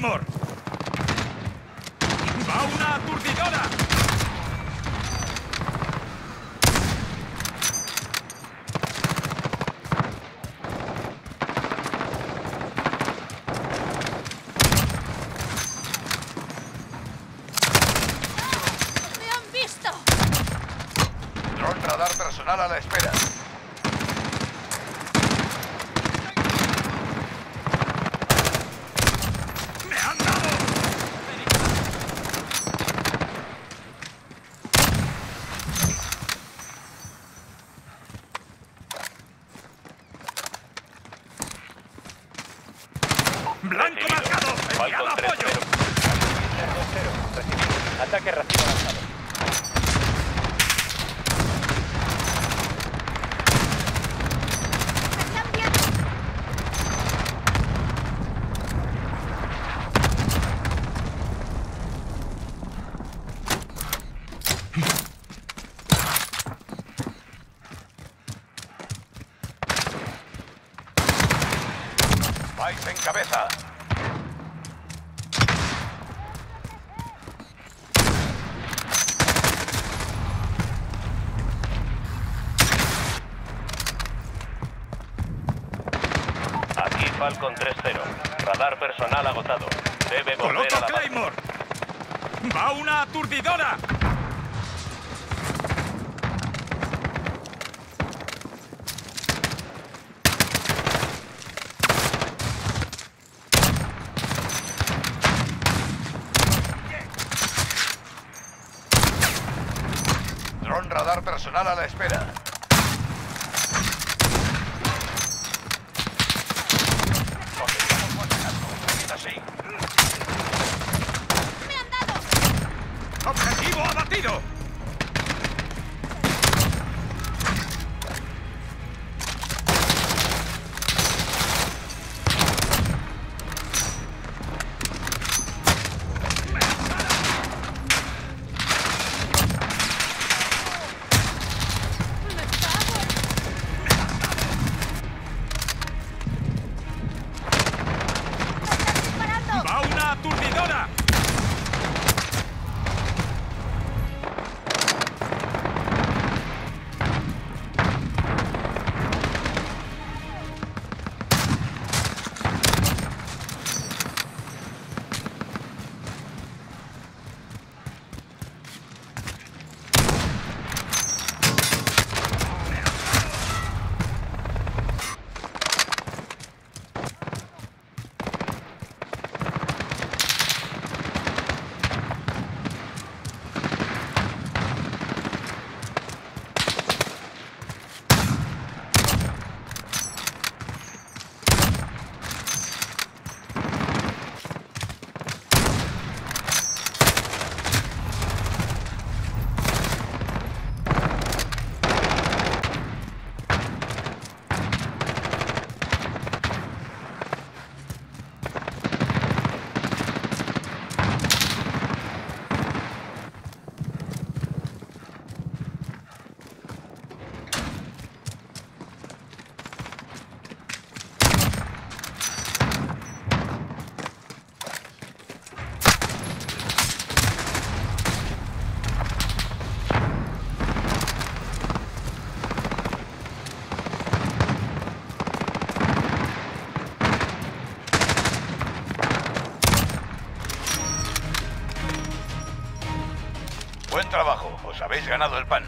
more. ¡Blanco marcado! ¡Enviado Falcon 3 apoyo! 0. Recibido. Ataque recibo Falcon 3-0. Radar personal agotado. Debe volver ¡Coloco a la. Claymore! ¡Va una aturdidora! Dron radar personal a la espera. Conseguimos buen casco. Seguid así. ¡Me han ¡Objetivo abatido! Buen trabajo. Os habéis ganado el pan.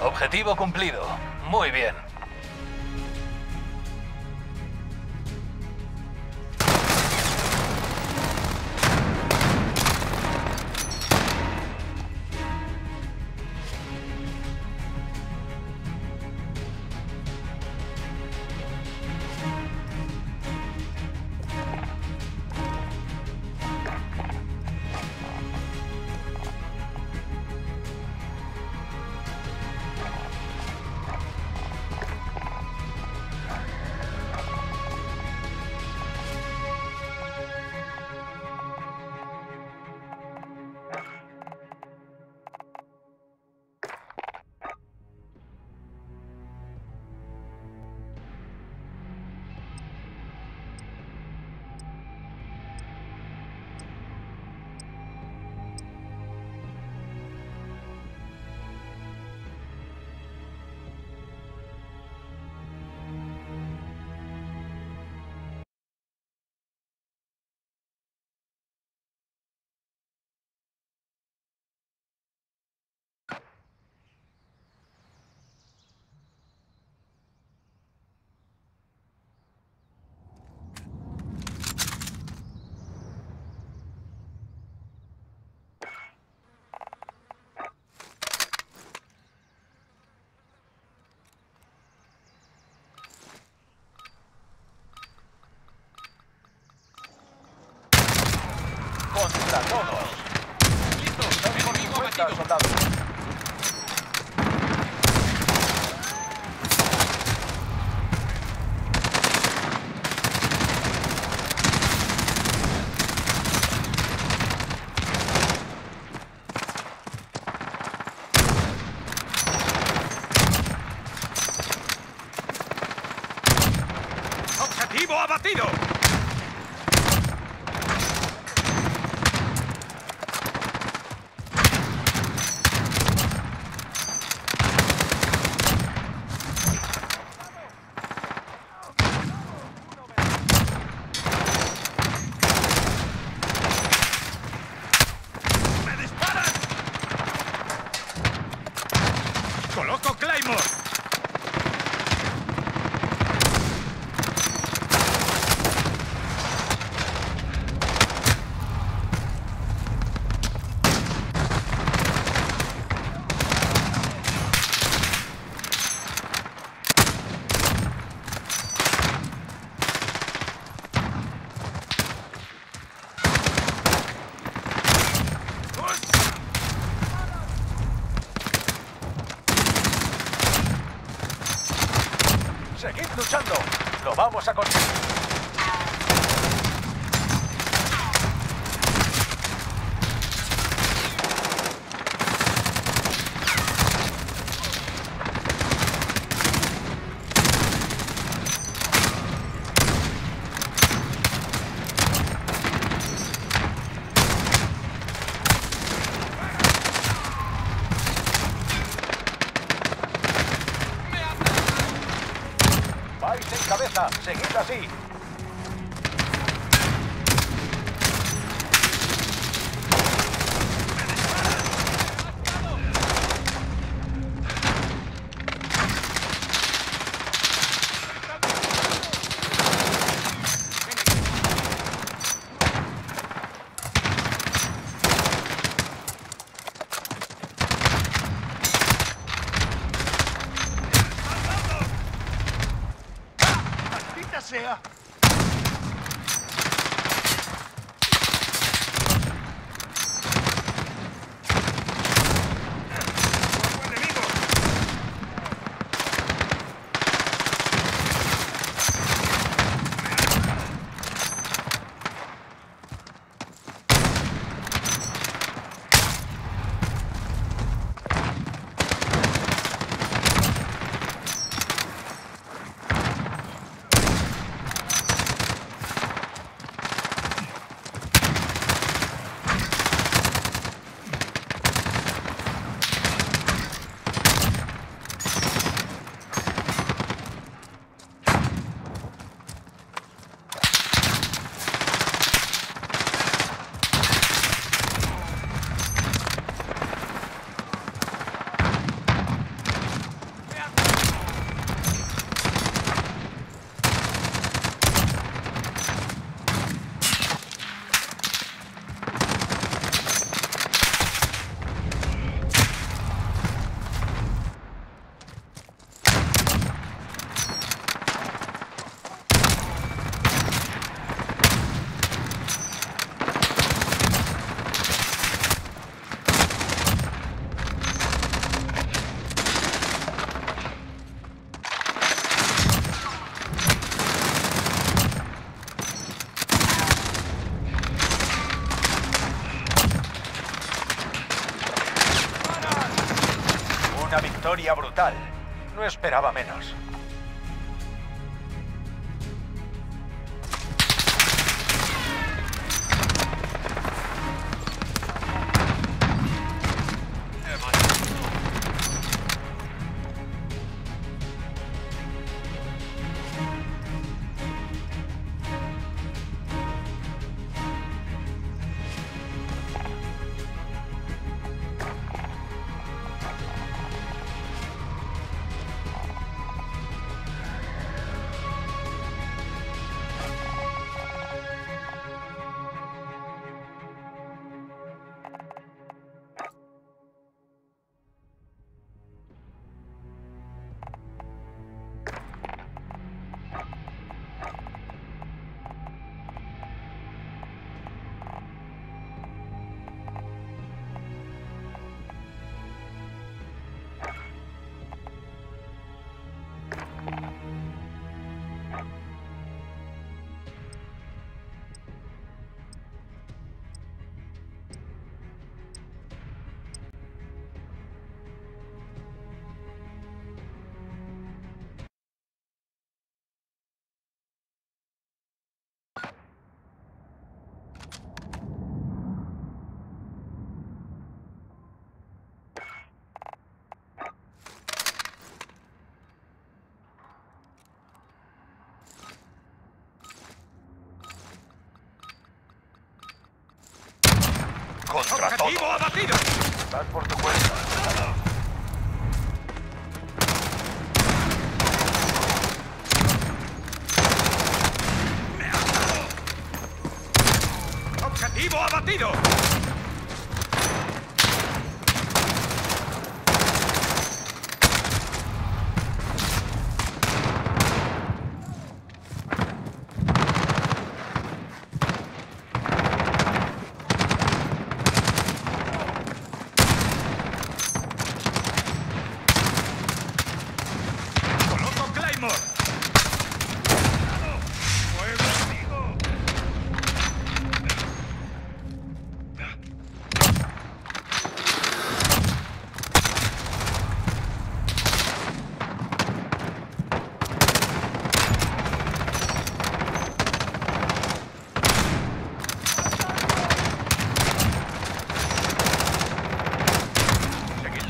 Objetivo cumplido. Muy bien. Por 50 soldados. ¡Objetivo abatido! 哎 esperaba menos. Contra todo. ¡Objetivo abatido! Vas por tu cuenta. ¡Objetivo abatido!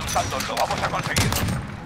Luchando, lo vamos a conseguir.